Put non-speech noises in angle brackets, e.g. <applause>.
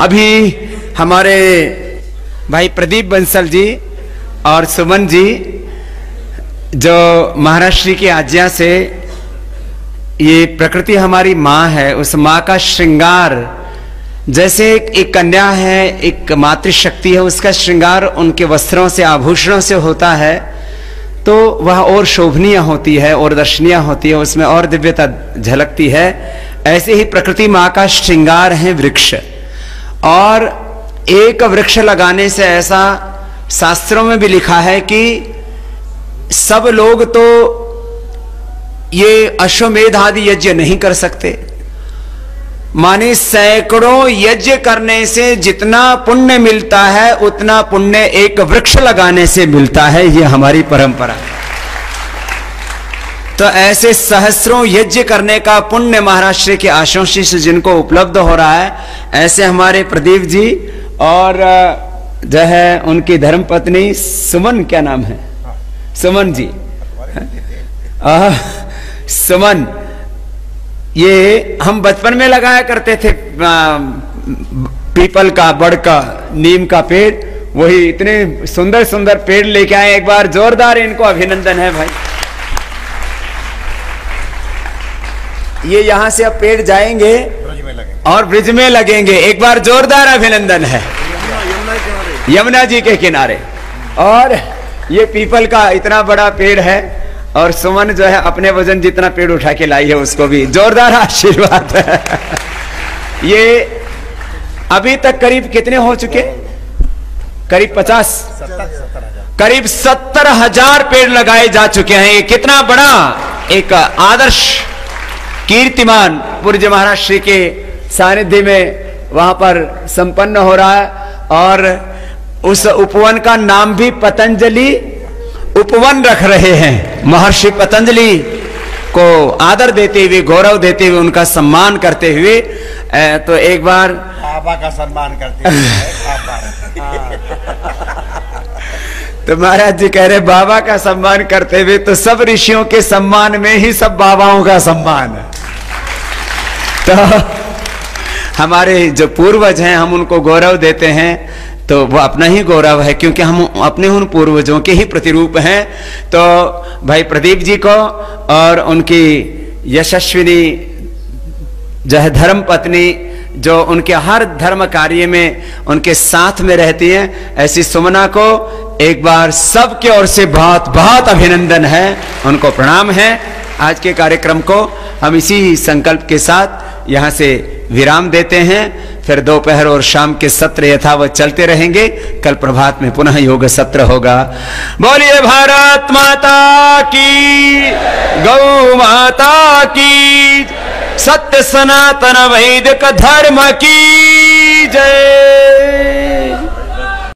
अभी हमारे भाई प्रदीप बंसल जी और सुमन जी जो महाराष्ट्र की आज्ञा से ये प्रकृति हमारी माँ है उस माँ का श्रृंगार जैसे एक, एक कन्या है एक मातृशक्ति है उसका श्रृंगार उनके वस्त्रों से आभूषणों से होता है तो वह और शोभनीय होती है और दर्शनीय होती है उसमें और दिव्यता झलकती है। ऐसे ही प्रकृति माँ का श्रृंगार है वृक्ष। और एक वृक्ष लगाने से ऐसा शास्त्रों में भी लिखा है कि सब लोग तो ये अश्वमेध आदि यज्ञ नहीं कर सकते। माने सैकड़ों यज्ञ करने से जितना पुण्य मिलता है, उतना पुण्य एक वृक्ष लगाने से मिलता है। ये हमारी परंपरा है। तो ऐसे सहस्रों यज्ञ करने का पुण्य महाराष्ट्र के आशीष जिनको उपलब्ध हो रहा है ऐसे हमारे प्रदीप जी और जो है उनकी धर्म पत्नी सुमन क्या नाम है? सुमन जी। आ, सुमन ये हम बचपन में लगाया करते थे पीपल का बड़ का नीम का पेड़ वही इतने सुंदर सुंदर पेड़ लेके आए एक बार जोरदार इनको अभिनंदन है भाई। ये यहाँ से अब पेड़ जाएँगे और ब्रिज में लगेंगे। एक बार जोरदार अभिनंदन है। यमुना जी के किनारे। और ये पीपल का इतना बड़ा पेड़ है और सुमन जो है अपने वज़न जितना पेड़ उठा के लाई है उसको भी जोरदार आशीर्वाद है। ये अभी तक करीब कितने हो चुके? करीब पचास? करीब सत्तर हज़ार पेड़ लगाए जा चुके हैं। ये कितना बड़ा एक आदर्श कीर्तिमान पूर्ज महाराज श्री के सानिध्य में वहाँ पर संपन्न हो रहा है और उस उपवन का नाम भी पतंजलि उपवन रख रहे हैं। महर्षि पतंजलि को आदर देते हुए गौरव देते हुए उनका सम्मान करते हुए तो एक बार बाबा का सम्मान करते हैं <laughs> तो महाराज जी कह रहे बाबा का सम्मान करते हुए तो सब ऋषियों के सम्मान में ही सब बाबाओं का सम्मान है। तो हमारे जो पूर्वज हैं, हम उनको गौरव देते हैं। तो वो अपना ही गौरव है, क्योंकि हम अपने उन पूर्वजों के ही प्रतिरूप हैं। तो भाई प्रदीप जी को और उनकी यशस्विनी जो है धर्म पत्नी, जो उनके हर धर्म कार्य में उनके साथ में रहती हैं, ऐसी सुमना को एक बार सबके ओर से बहुत बहुत अभिनंदन है। उनको प्रणाम है। आज के कार्यक्रम को हम इसी संकल्प के साथ यहाँ से विराम देते हैं। फिर दोपहर और शाम के सत्र यथावत चलते रहेंगे। कल प्रभात में पुनः योग सत्र होगा। बोलिए भारत माता की, गौ माता की, सत्य सनातन वैदिक धर्म की जय।